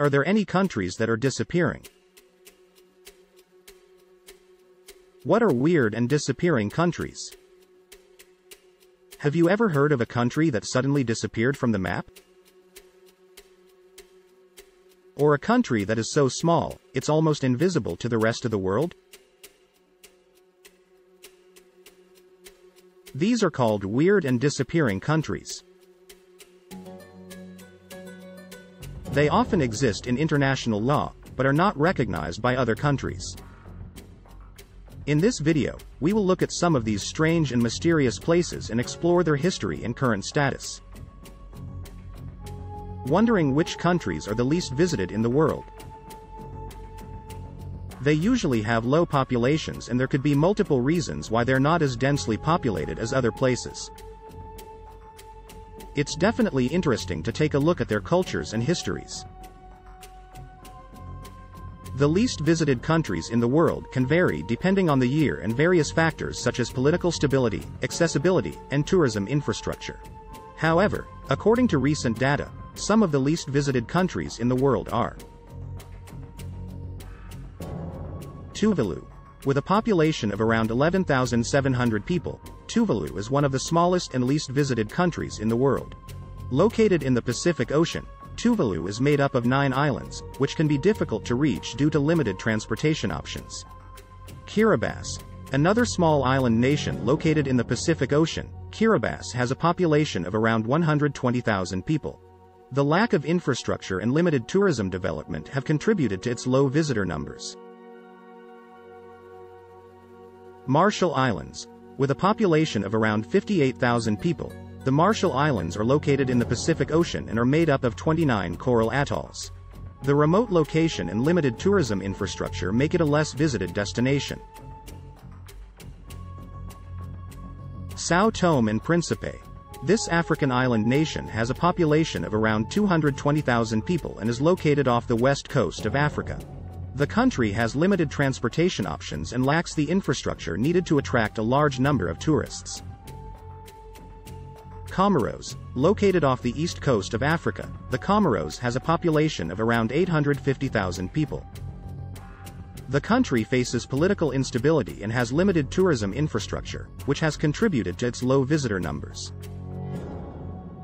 Are there any countries that are disappearing? What are weird and disappearing countries? Have you ever heard of a country that suddenly disappeared from the map? Or a country that is so small, it's almost invisible to the rest of the world? These are called weird and disappearing countries. They often exist in international law, but are not recognized by other countries. In this video, we will look at some of these strange and mysterious places and explore their history and current status. Wondering which countries are the least visited in the world. They usually have low populations and there could be multiple reasons why they're not as densely populated as other places. It's definitely interesting to take a look at their cultures and histories. The least visited countries in the world can vary depending on the year and various factors such as political stability, accessibility, and tourism infrastructure. However, according to recent data, some of the least visited countries in the world are Tuvalu. With a population of around 11,700 people, Tuvalu is one of the smallest and least visited countries in the world. Located in the Pacific Ocean, Tuvalu is made up of nine islands, which can be difficult to reach due to limited transportation options. Kiribati, another small island nation located in the Pacific Ocean, Kiribati has a population of around 120,000 people. The lack of infrastructure and limited tourism development have contributed to its low visitor numbers. Marshall Islands, with a population of around 58,000 people, the Marshall Islands are located in the Pacific Ocean and are made up of 29 coral atolls. The remote location and limited tourism infrastructure make it a less visited destination. Sao Tome and Principe. This African island nation has a population of around 220,000 people and is located off the west coast of Africa. The country has limited transportation options and lacks the infrastructure needed to attract a large number of tourists. Comoros, located off the east coast of Africa, the Comoros has a population of around 850,000 people. The country faces political instability and has limited tourism infrastructure, which has contributed to its low visitor numbers.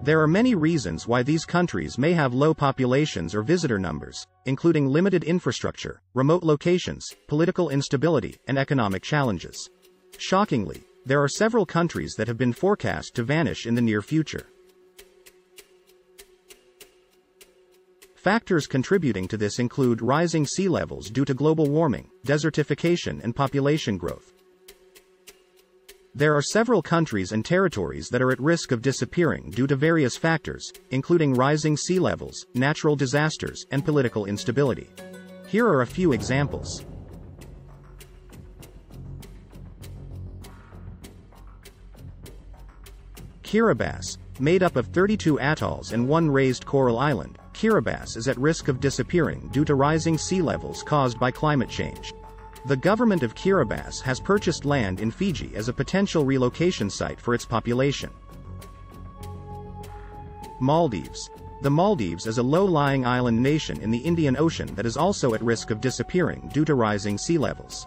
There are many reasons why these countries may have low populations or visitor numbers, including limited infrastructure, remote locations, political instability, and economic challenges. Shockingly, there are several countries that have been forecast to vanish in the near future. Factors contributing to this include rising sea levels due to global warming, desertification and population growth. There are several countries and territories that are at risk of disappearing due to various factors, including rising sea levels, natural disasters, and political instability. Here are a few examples. Kiribati, made up of 32 atolls and one raised coral island, Kiribati is at risk of disappearing due to rising sea levels caused by climate change. The government of Kiribati has purchased land in Fiji as a potential relocation site for its population. Maldives. The Maldives is a low-lying island nation in the Indian Ocean that is also at risk of disappearing due to rising sea levels.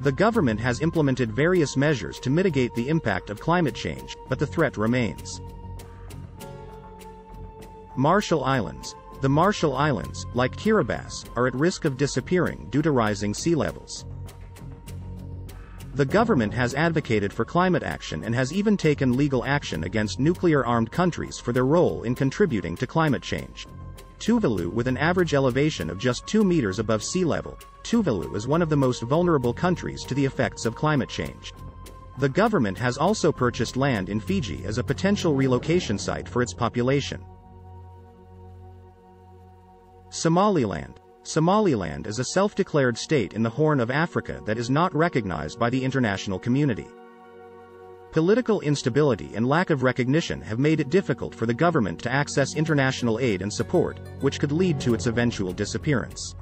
The government has implemented various measures to mitigate the impact of climate change, but the threat remains. Marshall Islands. The Marshall Islands, like Kiribati, are at risk of disappearing due to rising sea levels. The government has advocated for climate action and has even taken legal action against nuclear-armed countries for their role in contributing to climate change. Tuvalu with an average elevation of just 2 meters above sea level, Tuvalu is one of the most vulnerable countries to the effects of climate change. The government has also purchased land in Fiji as a potential relocation site for its population. Somaliland. Somaliland is a self-declared state in the Horn of Africa that is not recognized by the international community. Political instability and lack of recognition have made it difficult for the government to access international aid and support, which could lead to its eventual disappearance.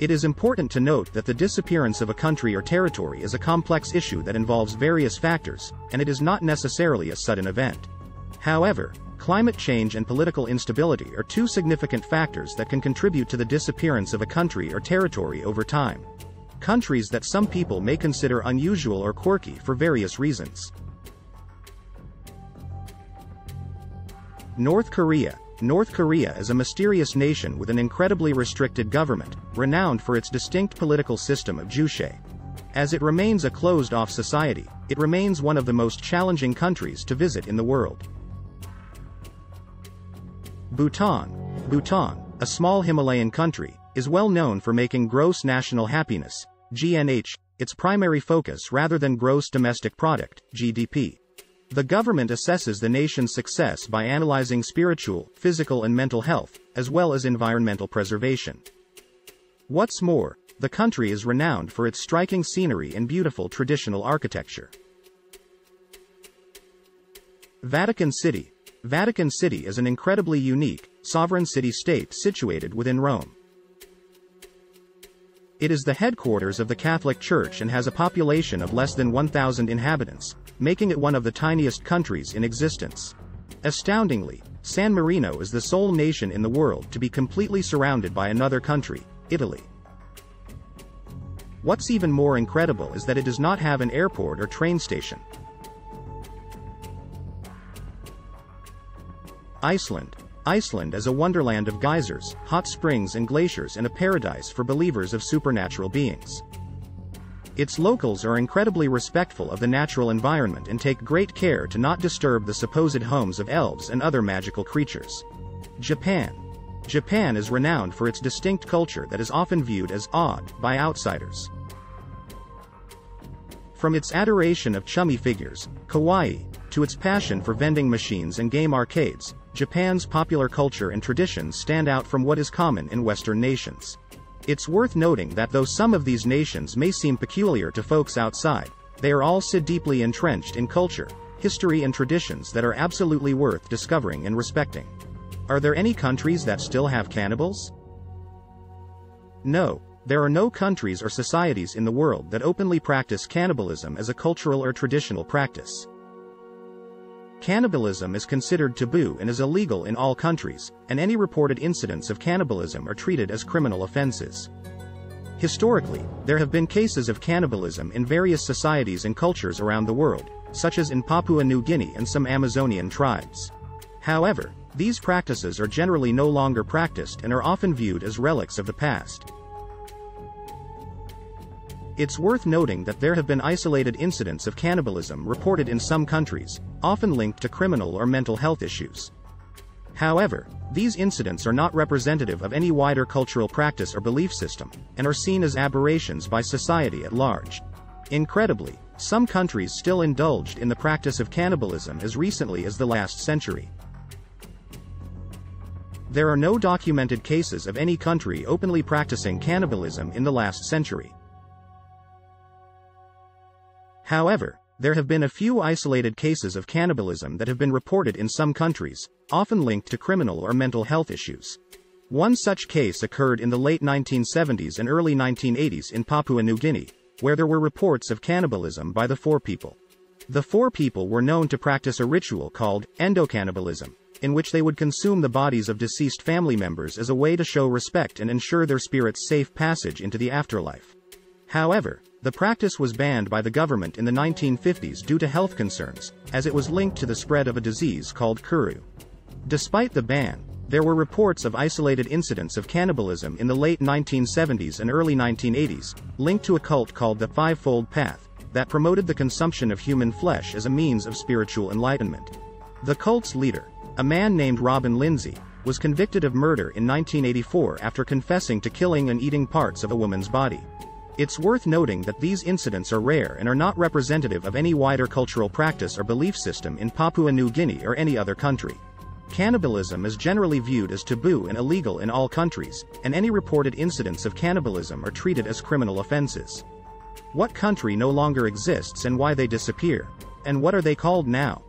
It is important to note that the disappearance of a country or territory is a complex issue that involves various factors, and it is not necessarily a sudden event. However, climate change and political instability are two significant factors that can contribute to the disappearance of a country or territory over time. Countries that some people may consider unusual or quirky for various reasons. North Korea. North Korea is a mysterious nation with an incredibly restricted government, renowned for its distinct political system of Juche. As it remains a closed-off society, it remains one of the most challenging countries to visit in the world. Bhutan. Bhutan, a small Himalayan country, is well known for making gross national happiness, GNH, its primary focus rather than gross domestic product, GDP. The government assesses the nation's success by analyzing spiritual, physical and mental health, as well as environmental preservation. What's more, the country is renowned for its striking scenery and beautiful traditional architecture. Vatican City, Vatican City is an incredibly unique, sovereign city-state situated within Rome. It is the headquarters of the Catholic Church and has a population of less than 1,000 inhabitants, making it one of the tiniest countries in existence. Astoundingly, San Marino is the sole nation in the world to be completely surrounded by another country, Italy. What's even more incredible is that it does not have an airport or train station. Iceland. Iceland is a wonderland of geysers, hot springs and glaciers and a paradise for believers of supernatural beings. Its locals are incredibly respectful of the natural environment and take great care to not disturb the supposed homes of elves and other magical creatures. Japan. Japan is renowned for its distinct culture that is often viewed as odd by outsiders. From its adoration of chummy figures, kawaii, to its passion for vending machines and game arcades, Japan's popular culture and traditions stand out from what is common in Western nations. It's worth noting that though some of these nations may seem peculiar to folks outside, they are all so deeply entrenched in culture, history and traditions that are absolutely worth discovering and respecting. Are there any countries that still have cannibals? No, there are no countries or societies in the world that openly practice cannibalism as a cultural or traditional practice. Cannibalism is considered taboo and is illegal in all countries, and any reported incidents of cannibalism are treated as criminal offenses. Historically, there have been cases of cannibalism in various societies and cultures around the world, such as in Papua New Guinea and some Amazonian tribes. However, these practices are generally no longer practiced and are often viewed as relics of the past. It's worth noting that there have been isolated incidents of cannibalism reported in some countries, often linked to criminal or mental health issues. However, these incidents are not representative of any wider cultural practice or belief system, and are seen as aberrations by society at large. Incredibly, some countries still indulged in the practice of cannibalism as recently as the last century. There are no documented cases of any country openly practicing cannibalism in the last century. However, there have been a few isolated cases of cannibalism that have been reported in some countries, often linked to criminal or mental health issues. One such case occurred in the late 1970s and early 1980s in Papua New Guinea, where there were reports of cannibalism by the Fore people. The Fore people were known to practice a ritual called endocannibalism, in which they would consume the bodies of deceased family members as a way to show respect and ensure their spirits' safe passage into the afterlife. However, the practice was banned by the government in the 1950s due to health concerns, as it was linked to the spread of a disease called kuru. Despite the ban, there were reports of isolated incidents of cannibalism in the late 1970s and early 1980s, linked to a cult called the Fivefold Path, that promoted the consumption of human flesh as a means of spiritual enlightenment. The cult's leader, a man named Robin Lindsay, was convicted of murder in 1984 after confessing to killing and eating parts of a woman's body. It's worth noting that these incidents are rare and are not representative of any wider cultural practice or belief system in Papua New Guinea or any other country. Cannibalism is generally viewed as taboo and illegal in all countries, and any reported incidents of cannibalism are treated as criminal offenses. What country no longer exists and why they disappear? And what are they called now?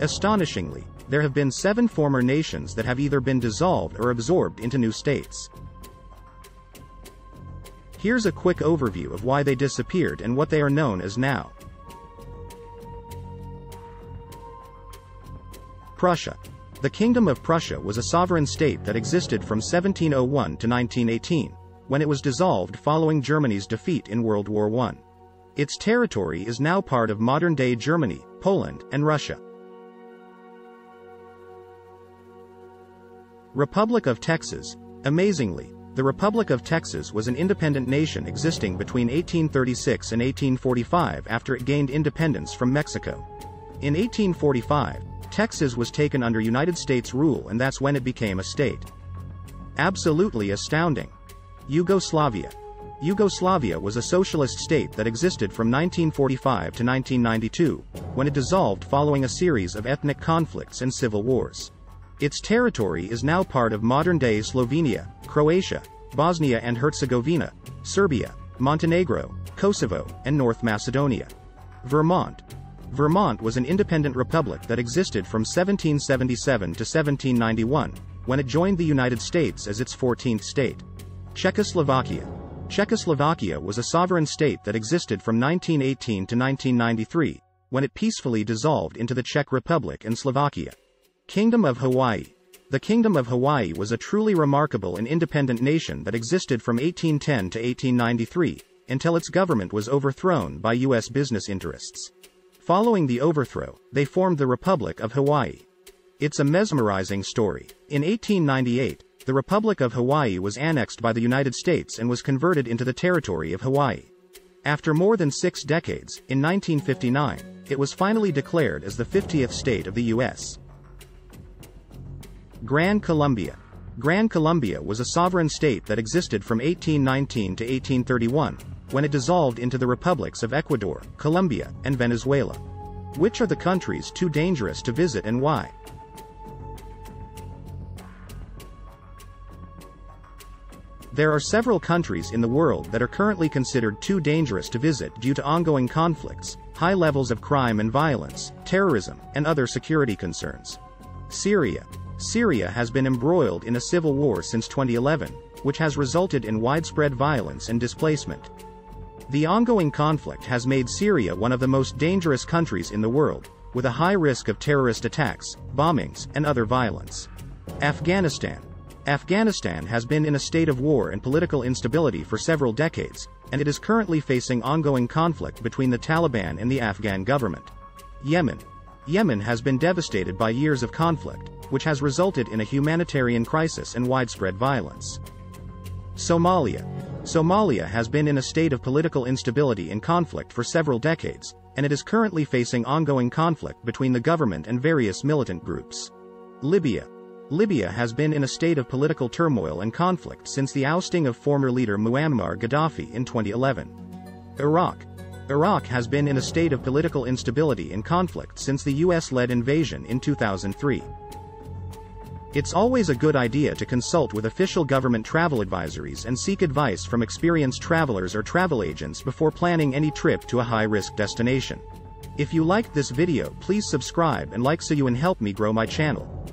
Astonishingly, there have been seven former nations that have either been dissolved or absorbed into new states. Here's a quick overview of why they disappeared and what they are known as now. Prussia. The Kingdom of Prussia was a sovereign state that existed from 1701 to 1918, when it was dissolved following Germany's defeat in World War I. Its territory is now part of modern-day Germany, Poland, and Russia. Republic of Texas. Amazingly, the Republic of Texas was an independent nation existing between 1836 and 1845 after it gained independence from Mexico. In 1845, Texas was taken under United States rule and that's when it became a state. Absolutely astounding. Yugoslavia. Yugoslavia was a socialist state that existed from 1945 to 1992, when it dissolved following a series of ethnic conflicts and civil wars. Its territory is now part of modern-day Slovenia, Croatia, Bosnia and Herzegovina, Serbia, Montenegro, Kosovo, and North Macedonia. Vermont. Vermont was an independent republic that existed from 1777 to 1791, when it joined the United States as its 14th state. Czechoslovakia. Czechoslovakia was a sovereign state that existed from 1918 to 1993, when it peacefully dissolved into the Czech Republic and Slovakia. Kingdom of Hawaii. The Kingdom of Hawaii was a truly remarkable and independent nation that existed from 1810 to 1893, until its government was overthrown by U.S. business interests. Following the overthrow, they formed the Republic of Hawaii. It's a mesmerizing story. In 1898, the Republic of Hawaii was annexed by the United States and was converted into the territory of Hawaii. After more than six decades, in 1959, it was finally declared as the 50th state of the U.S. Gran Colombia. Gran Colombia was a sovereign state that existed from 1819 to 1831, when it dissolved into the republics of Ecuador, Colombia, and Venezuela. Which are the countries too dangerous to visit and why? There are several countries in the world that are currently considered too dangerous to visit due to ongoing conflicts, high levels of crime and violence, terrorism, and other security concerns. Syria, Syria has been embroiled in a civil war since 2011, which has resulted in widespread violence and displacement. The ongoing conflict has made Syria one of the most dangerous countries in the world, with a high risk of terrorist attacks, bombings, and other violence. Afghanistan. Afghanistan has been in a state of war and political instability for several decades, and it is currently facing ongoing conflict between the Taliban and the Afghan government. Yemen. Yemen has been devastated by years of conflict, which has resulted in a humanitarian crisis and widespread violence. Somalia. Somalia has been in a state of political instability and conflict for several decades, and it is currently facing ongoing conflict between the government and various militant groups. Libya. Libya has been in a state of political turmoil and conflict since the ousting of former leader Muammar Gaddafi in 2011. Iraq. Iraq has been in a state of political instability and conflict since the US-led invasion in 2003. It's always a good idea to consult with official government travel advisories and seek advice from experienced travelers or travel agents before planning any trip to a high-risk destination. If you liked this video please subscribe and like so you can help me grow my channel.